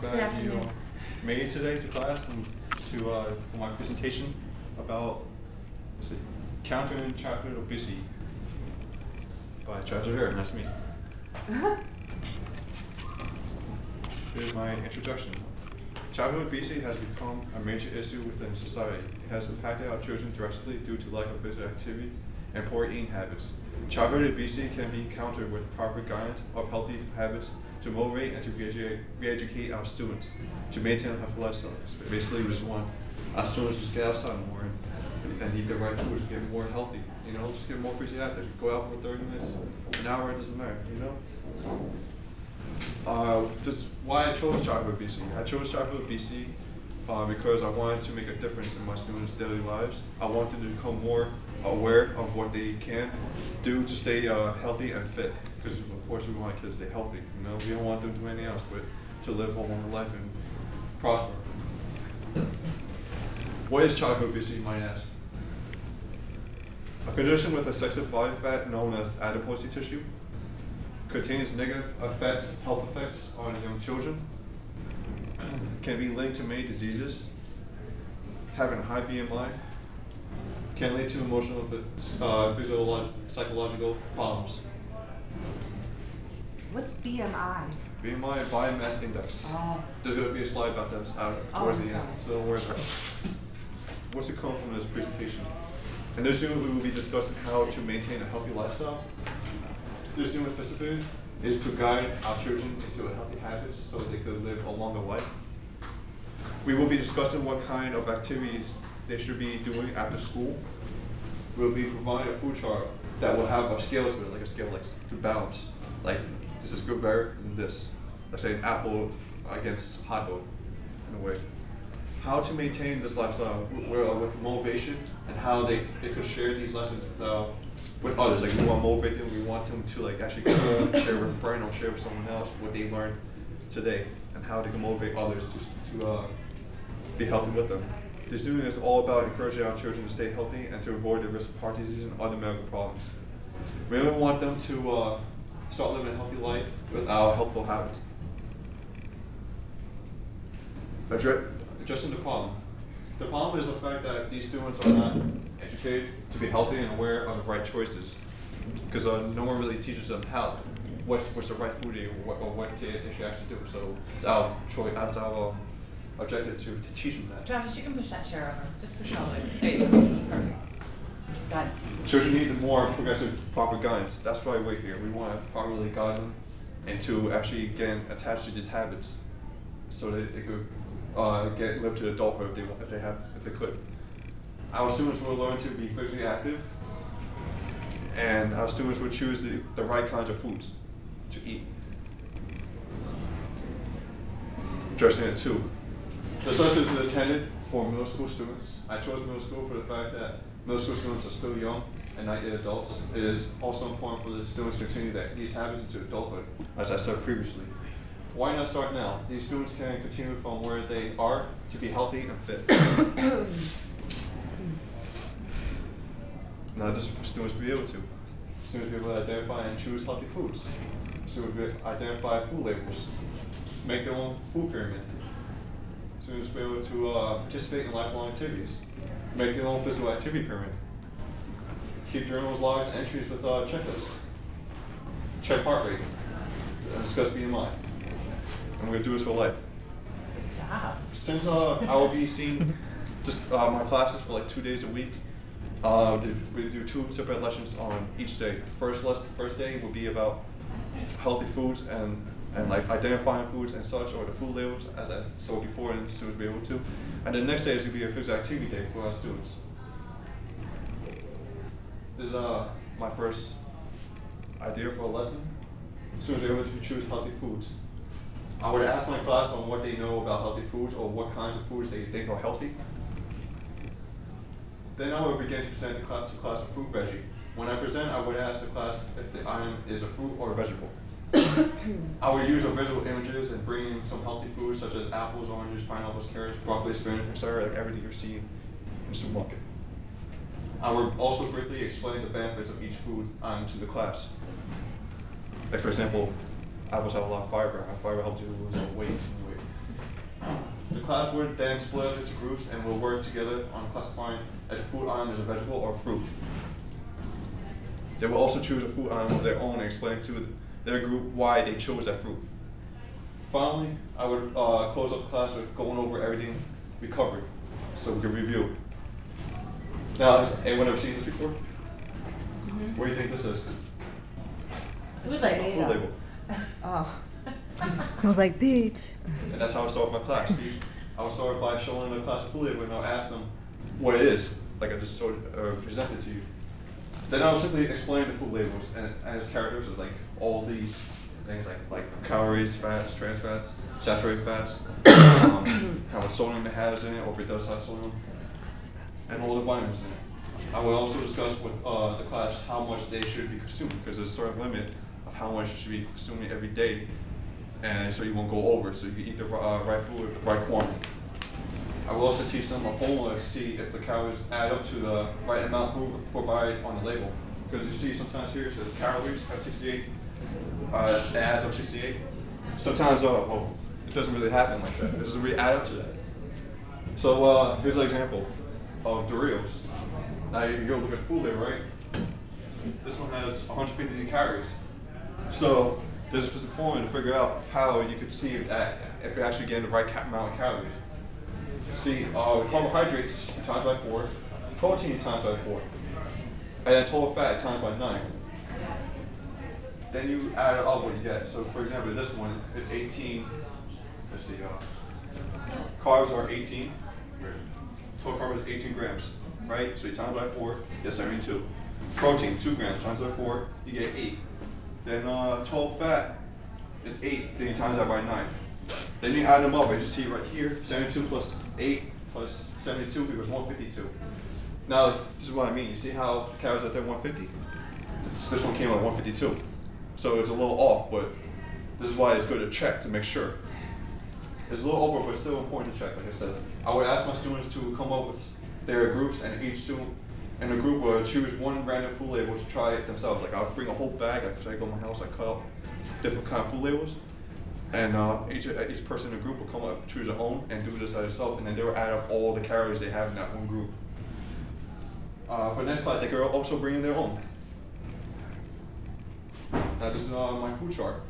glad you uh, made it today to class and to uh, for my presentation about it, countering childhood obesity by Travis Rivera. Nice to meet you. Here's my introduction. Childhood obesity has become a major issue within society. It has impacted our children drastically due to lack of physical activity and poor eating habits. Childhood obesity can be countered with proper guidance of healthy habits to motivate and to re-educate, our students to maintain a healthy lifestyle. Basically, we just want our students to get outside more and, and eat the right food, get more healthy. You know, just get more physically active. Go out for 30 minutes, an hour, it doesn't matter. You know. Uh, this why I chose childhood BC. I chose childhood BC uh, because I wanted to make a difference in my students' daily lives. I want them to become more aware of what they can do to stay uh, healthy and fit. Because of course we want kids to stay healthy. You know, we don't want them to do anything else but to live a longer life and prosper. What is childhood obesity, you might ask? A condition with excessive body fat known as adiposity tissue contains negative effects, health effects on young children, can be linked to many diseases, having a high BMI, can lead to emotional, uh, physiological, psychological problems. What's BMI? BMI body mass index. Oh. There's going to be a slide about that uh, Oh, towards the sorry. end, so don't worry about it. What's to come from this presentation? In this unit, we will be discussing how to maintain a healthy lifestyle. This unit specifically is to guide our children into a healthy habits so they could live a longer life. We will be discussing what kind of activities they should be doing after school. We'll be providing a food chart that will have a scale to it, like a scale like to balance. Like this is good better than this. Say an apple against hot dog in a way. How to maintain this lifestyle w- with motivation and how they, they could share these lessons with, uh, with others. Like we want to motivate them, we want them to like actually share with a friend or share with someone else what they learned today and how they can motivate others to, to uh, be healthy with them. This unit is all about encouraging our children to stay healthy and to avoid the risk of heart disease and other medical problems. We really want them to uh, start living a healthy life with our helpful habits. Addre- addressing the problem. The problem is the fact that these students are not educated to be healthy and aware of the right choices. Because uh, no one really teaches them how, what's, what's the right food to eat or what, or what they, they should actually do. So it's our choice, it's our um, objective to, to teach them that. Travis, you can push that chair over. Just push it all the way. There you go. Perfect. Got it. Children need more progressive, proper guidance. That's why we're here. We want to properly guide them and to actually getting attached to these habits, so that they could uh, get live to adulthood if they if they have, if they could. Our students will learn to be physically active, and our students will choose the, the right kinds of foods to eat. Addressing it too. This lesson is intended for middle school students. I chose middle school for the fact that middle school students are still young and not yet adults. It is also important for the students to continue that these habits into adulthood, as I said previously. Why not start now? These students can continue from where they are to be healthy and fit. now, this students be able to. Students be able to identify and choose healthy foods. Students be able to identify food labels, make their own food pyramid. Students be able to uh, participate in lifelong activities, make their own physical activity pyramid, keep journals, logs, and entries with uh, checklists, check heart rate, and discuss BMI. And we're gonna do this for life. Good job. Since uh, I will be seeing just uh, my classes for like two days a week, uh, we do two separate lessons on each day. The first lesson, first day will be about healthy foods and and like identifying foods and such, or the food labels, as I saw before, and students be able to. And the next day is gonna be a physical activity day for our students. This is uh, my first idea for a lesson. Students are able to choose healthy foods. I would ask my class on what they know about healthy foods or what kinds of foods they think are healthy. Then I would begin to present the class, to class a fruit veggie. When I present, I would ask the class if the item is a fruit or a vegetable. I would use visual images and bring in some healthy foods such as apples, oranges, pineapples, carrots, broccoli, spinach, etc. Like everything you see in the supermarket. I would also briefly explain the benefits of each food um, to the class. Like for example, apples have a lot of fiber. and Fiber helps you lose weight. weight. class would then split up into groups and will work together on classifying a food item as a vegetable or fruit. They will also choose a food item of their own and explain to their group why they chose that fruit. Finally, I would uh, close up class with going over everything we covered so we can review. Now, has anyone ever seen this before? What do you think this is? It was like A food label. Oh. I was like, bitch. And that's how I started my class. See, I would start by showing the class a food label and I'll ask them what it is, like I just sort of uh, presented to you. Then I'll simply explain the food labels and, and its characters of like all these things like like calories, fats, trans fats, saturated fats, um, how much sodium it has in it, or if it does have sodium, and all the vitamins in it. I will also discuss with uh, the class how much they should be consuming because there's a certain limit of how much you should be consuming every day and so you won't go over, so you can eat the uh, right food, the right quantity. I will also teach them a formula to see if the calories add up to the right amount pro- provided on the label. Because you see sometimes here it says calories at 68, uh, it adds up 68. Sometimes, uh, well, it doesn't really happen like that. It doesn't really add up to that. So uh, here's an example of Doritos. Now you go look at the food label, right? This one has 150 calories. So there's a formula to figure out how you could see that, if you're actually getting the right amount of calories. See, uh, carbohydrates times by four, protein times by four, and then total fat times by nine. Then you add it up what you get. So for example, this one, it's 18. Let's see, uh, carbs are 18. Total carbs is 18 grams, right? So you times by four, Yes, I mean two. Protein, two grams, times by four, you get eight. Then uh, total fat is 8, then you times that by 9. Then you add them up, as you see right here, 72 plus 8 plus 72 equals 152. Now, this is what I mean. You see how calories at there 150? This, this one came at 152. So it's a little off, but this is why it's good to check to make sure. It's a little over, but it's still important to check, like I said. I would ask my students to come up with their groups, and each student in a group would choose one random food label to try it themselves. Like I'll bring a whole bag. I go to my house, I cut out different kind of food labels, and uh, each each person in the group will come up, choose their own, and do this as themselves, and then they will add up all the calories they have in that one group. Uh, for the next class, they could also bring in their own. Now this is uh, my food chart.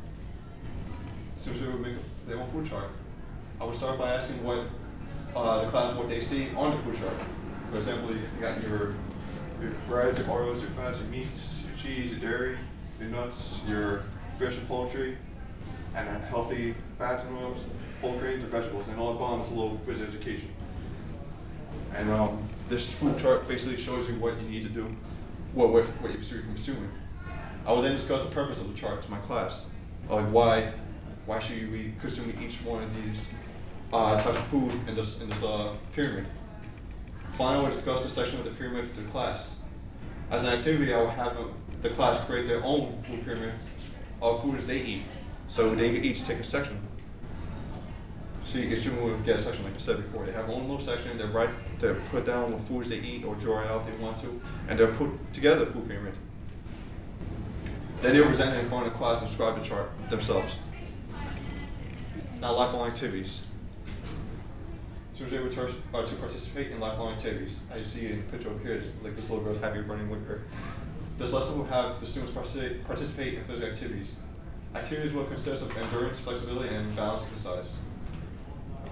Students will make their own food chart. I would start by asking what uh, the class what they see on the food chart. For example, you got your your breads, your oils, your fats, your meats, your cheese, your dairy, your nuts, your fish and poultry, and then healthy fats and oils, whole grains and vegetables, and all bottom is a little quiz education. And um, this food chart basically shows you what you need to do, what what, what you're consuming. I will then discuss the purpose of the chart to my class, like why why should we be consuming each one of these uh, types of food in this in this uh, pyramid. Finally, we'll discuss the section of the pyramid to the class. As an activity, I will have them- the class create their own food pyramid of foods they eat. So they could each take a section. So you can assume we'll get a section like I said before. They have their own little section. They're right. They're put down what foods they eat or draw out if they want to, and they're put together the food pyramid. Then they'll present in front of the class and describe the chart themselves. Now, lifelong activities. Students are able to, uh, to participate in lifelong activities. As you see in the picture over here, like this little girl's happy running with her. This lesson will have the students participate, participate in physical activities. Activities will consist of endurance, flexibility, and balance exercise.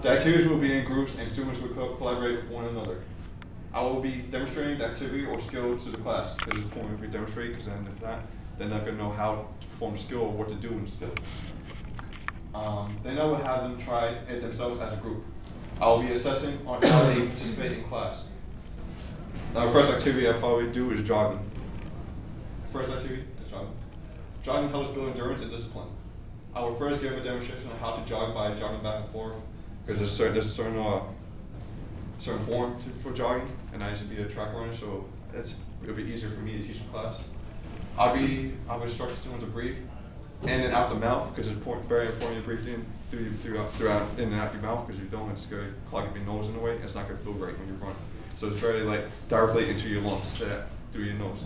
The activities will be in groups and students will co- collaborate with one another. I will be demonstrating the activity or skill to the class. This is important if we demonstrate, because then if not, they're not gonna know how to perform the skill or what to do in skill. Um, then I will have them try it themselves as a group. I will be assessing on how they participate in class. Now, the first activity I probably do is jogging. First activity is jogging. Jogging helps build endurance and discipline. I will first give a demonstration on how to jog by jogging back and forth, because there's certain there's a certain uh, certain form to, for jogging, and I used to be a track runner, so it's it'll be easier for me to teach in class. I'll be I'll instruct the students to breathe in and out the mouth because it's important, very important to breathe in through, throughout, throughout in and out your mouth because if you don't, it's going to clog up your nose in a way. And it's not going to feel great when you're running. So it's very like directly into your lungs uh, through your nose.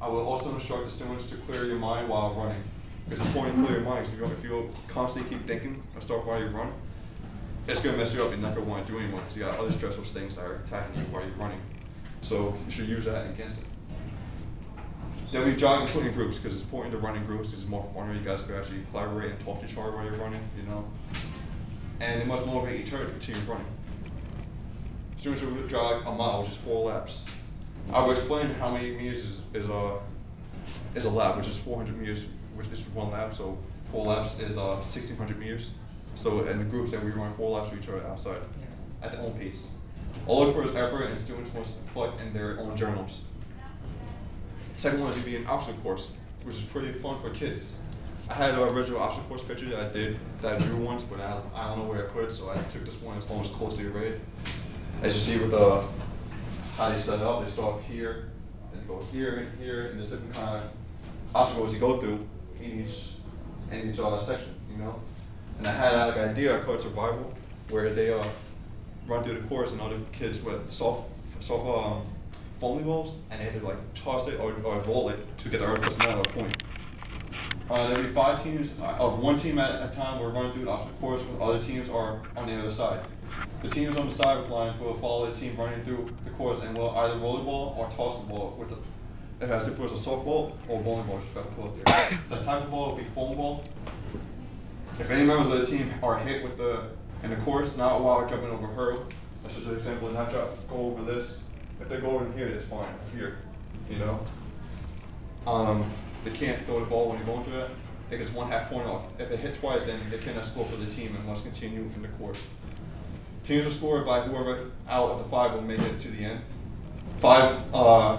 I will also instruct the students to clear your mind while running. It's important to clear your mind 'cause if you, if you constantly keep thinking of stuff while you run, it's gonna mess you up. You're not gonna want to do anymore because you got other stressful things that are attacking you while you're running. So you should use that against it. Then we jog and put in groups because it's important to run in groups. It's more fun. You guys can actually collaborate and talk to each other while you're running. You know, and it must motivate each other to continue running. Students will jog a mile, which is four laps. I will explain how many meters is, is a is a lap, which is 400 meters, which is one lap. So four laps is uh 1600 meters. So in the groups that we run four laps with each other outside at their own pace. All for is effort, and students must reflect in their own journals. Second one is to be an obstacle course, which is pretty fun for kids. I had a original obstacle course picture that I did that I drew once, but I, I don't know where I put it, so I took this one. It's almost closely arrayed. As you see with the how they set it up, they start here, and go here and here, and there's different kind of obstacles you go through in each in each uh, section, you know. And I had like an idea called survival, where they uh, run through the course and other kids with soft soft um, foamy balls, and they had to like toss it or, or roll it to get the other person out of a point. Uh, there'll be five teams, uh, of one team at a time will run through the obstacle course, while other teams are on the other side. The teams on the side lines will follow the team running through the course and will either roll the ball or toss the ball with the, as if it was a softball or bowling ball, just gotta pull it there. the type of ball will be foam ball. If any members of the team are hit with the, in the course, not while jumping over hurdle, that's just an example, not jump, go over this. If they go in here, it's fine, here, you know? Um, they can't throw the ball when you're going through that. It gets one half point off. If it hit twice, then they cannot score for the team and must continue in the court. Teams will score by whoever out of the five will make it to the end. Five, uh,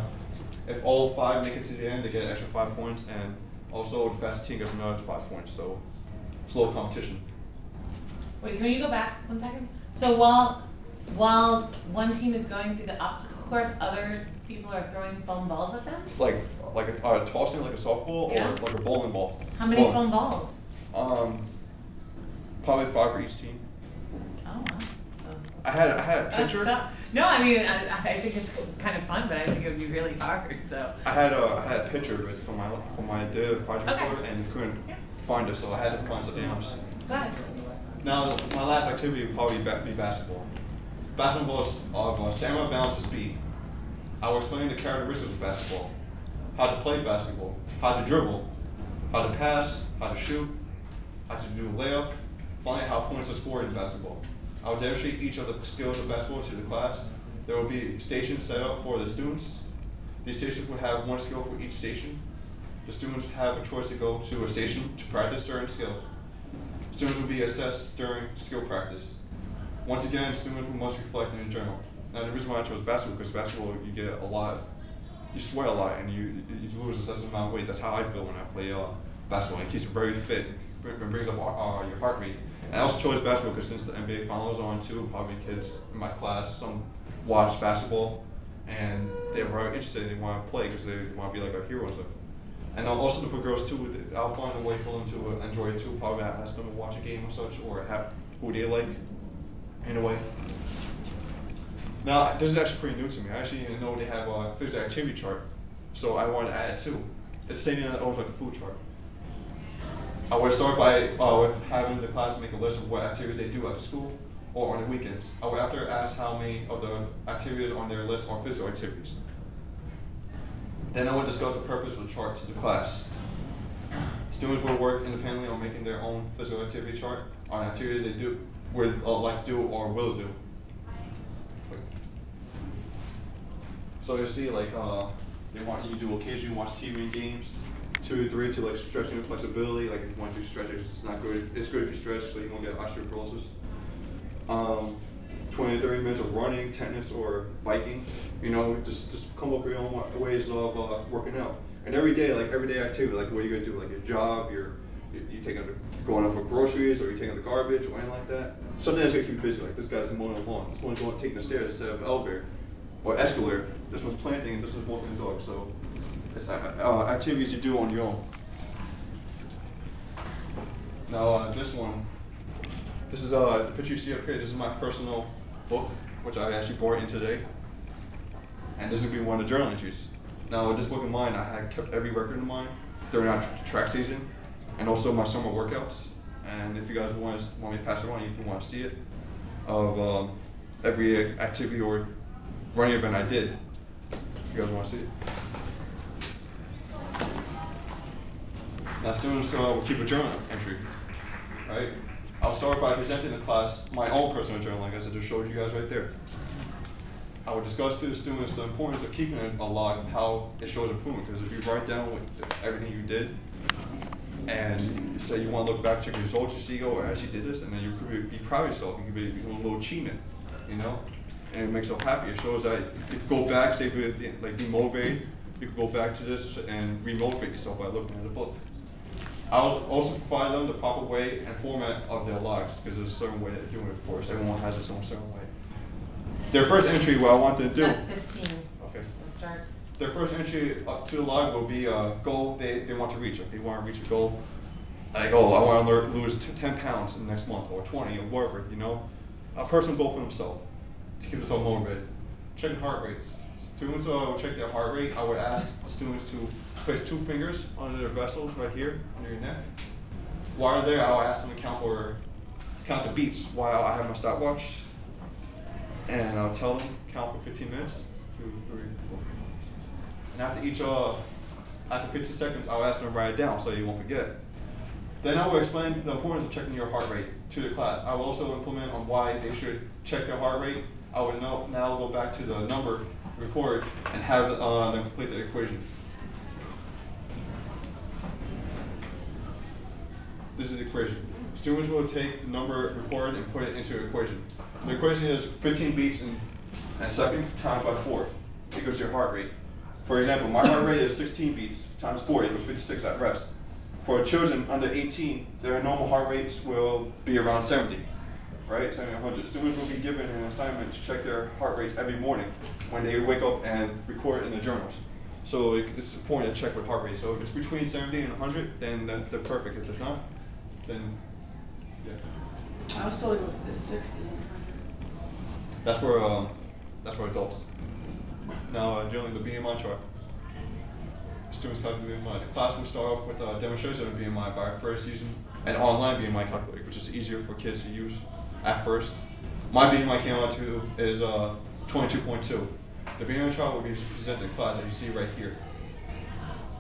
if all five make it to the end, they get an extra five points, and also the fastest team gets another five points. So, slow competition. Wait, can you go back one second? So while, while one team is going through the obstacle course, others, people are throwing foam balls at them? Like, like a, uh, tossing like a softball Yeah. or like a bowling ball. How many Well, foam balls? Um, probably five for each team. Oh, wow, so. I had I had a That's picture. tough. No, I mean, I, I think it's kind of fun, but I think it would be really hard, so. I had a I had a picture of it for my for my did project Okay. for and couldn't Yeah. find it, so I had to find something else. Go. Now my last activity would probably be basketball. Basketball of uh, stamina, balance, and speed. I will explain the characteristics of basketball, how to play basketball, how to dribble, how to pass, how to shoot, how to do a layup, finally how points are scored in basketball. I will demonstrate each of the skills of basketball to the class. There will be stations set up for the students. These stations will have one skill for each station. The students have a choice to go to a station to practice during skill. Students will be assessed during skill practice. Once again, students must reflect in a journal. Now, the reason why I chose basketball because basketball you get a lot, of, you sweat a lot and you you lose a certain amount of weight. That's how I feel when I play uh, basketball. It keeps you very fit. It brings up uh, your heart rate. And I also chose basketball because since the NBA finals are on too, probably kids in my class some watch basketball and they're very interested. They want to play because they want to be like our heroes of. And also for girls too, I'll find a way for them to uh, enjoy it too. Probably ask them to watch a game or such, or have who they like, in a way. Now this is actually pretty new to me. I actually didn't know they have a physical activity chart, so I wanted to add it too. It's the same thing like a food chart. I would start by uh, with having the class make a list of what activities they do after school or on the weekends. I would after ask how many of the activities on their list are physical activities. Then I would discuss the purpose of the chart to the class. Students will work independently on making their own physical activity chart on activities they do, would uh, like to do or will do. So you see, like, uh, they want you to do occasionally watch TV and games, two to three to like stretching and flexibility. Like if you want to do stretches, it's not good. It's good if you stretch, so you won't get osteoporosis. Um, 20 to 30 minutes of running, tennis, or biking. You know, just just come up with your own ways of uh, working out. And every day, like everyday activity, like what are you gonna do? Like your job, your you, you taking the, going out for groceries, or you taking the garbage, or anything like that. Something that's gonna keep you busy. Like this guy's mowing the lawn. This one's going taking the stairs instead of elevator or escalator. This one's planting, and this one's walking the dog. So it's uh, uh, activities you do on your own. Now uh, this one, this is uh, the picture you see up here. This is my personal book, which I actually brought in today, and this is gonna be one of the journal entries. Now this book of mine, I had kept every record of mine during our tr- track season, and also my summer workouts. And if you guys want to, want me to pass it on, if you want to see it, of um, every activity or running event I did. If you guys want to see it. Now, students uh, will keep a journal entry, right? I'll start by presenting the class my own personal journal, like I just showed you guys right there. I will discuss to the students the importance of keeping a log of how it shows improvement, because if you write down what, everything you did, and say you want to look back, to your results, you see, oh, I actually did this, and then you could be, be proud of yourself, you could be a little achievement, you know? And it makes you happy, it shows that you could go back, say, if you like, be motivated, you could go back to this and re-motivate yourself by looking at the book. I'll also provide them the proper way and format of their logs, because there's a certain way of doing it, of course, everyone has its own certain way. Their first entry, what I want to do. That's fifteen, Okay. so start. Their first entry up to the log will be a goal they, they want to reach. If they want to reach a goal, like, oh, I want to lose t- 10 pounds in the next month, or 20, or whatever, you know? A personal goal for themselves to keep themselves motivated. Checking heart rate. Students uh, check their heart rate. I would ask students to place two fingers under their vessels right here, under your neck. While they're there, I'll ask them to count for count the beats while I have my stopwatch. And I'll tell them count for 15 minutes. Two, three, four. And after each, uh, after 15 seconds, I'll ask them to write it down so you won't forget. Then I will explain the importance of checking your heart rate to the class. I will also implement on why they should check their heart rate. I will now, now go back to the number record, and have uh, them complete the equation. This is the equation. Students will take the number recorded and put it into an equation. The equation is 15 beats in a second times by 4 equals your heart rate. For example, my heart rate is 16 beats times 4 equals 56 at rest. For children under 18, their normal heart rates will be around 70, right? 70 100. Students will be given an assignment to check their heart rates every morning when they wake up and record in the journals. So it, it's important to check with heart rate. So if it's between 70 and 100, then that, they're perfect. If it's not, then yeah. I was told it was sixty. That's for um, that's for adults. Now, uh, generally the BMI chart. Students calculate BMI. The class will start off with a demonstration of BMI by first using an online BMI calculator, which is easier for kids to use at first. My BMI came out to is uh, 22.2. The BMI chart will be presented in class as you see right here.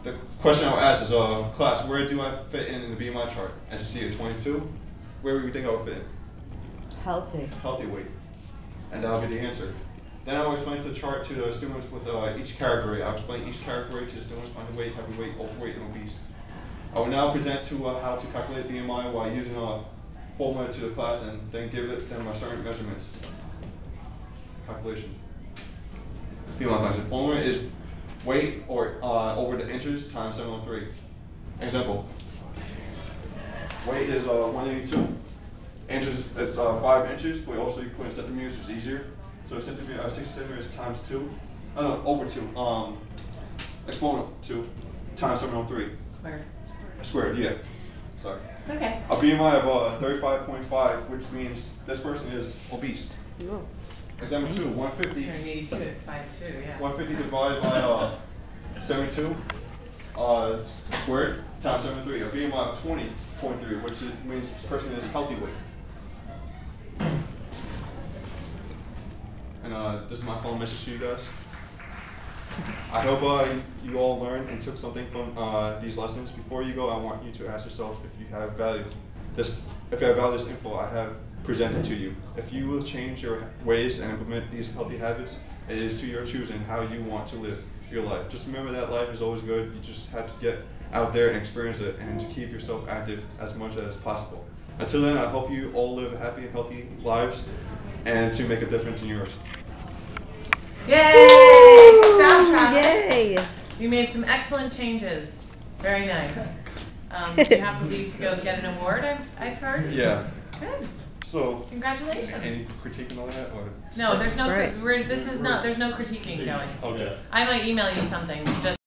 The question I'll ask is, uh, class, where do I fit in, in the BMI chart? As you see at 22, where do you think I would fit in? Healthy. healthy weight. And that'll be the answer. Then I'll explain the chart to the students with uh, each category. I'll explain each category to the students, underweight, heavyweight, overweight, and obese. I will now present to uh, how to calculate BMI while using a formula to the class and then give it them a certain measurements. Calculation. BMI calculation. Formula is weight or uh, over the inches times 713. Example. Weight is uh, 182 inches, it's uh, five inches, but also you put in centimeters, it's easier. So centimeter, uh, 60 centimeters times two, uh, no, over two, um, exponent two, times 703, Square. squared, yeah, sorry. It's okay. A BMI of uh, 35.5, which means this person is obese. Ooh. Example two, 150, You're an eighty-two at five two, yeah. 150 divided by uh, 72, uh, squared, times 73, a BMI of 20.3, which means this person is healthy weight. And uh, this is my final message to you guys. I hope uh, you all learned and took something from uh, these lessons. Before you go, I want you to ask yourself if you have value. This, if you have value this info I have presented to you. If you will change your ways and implement these healthy habits, it is to your choosing how you want to live your life. Just remember that life is always good. You just have to get out there and experience it, and to keep yourself active as much as possible. Until then, I hope you all live happy and healthy lives, and to make a difference in yours. Yay! Good job, Travis. Yay! You made some excellent changes. Very nice. Um, you have to leave to go get an award, I've, I've heard. Yeah. Good. So, Congratulations. any critiquing on that, or? No, there's no, cri- Right. we're, this is not, there's no critiquing going. Okay. I might email you something, just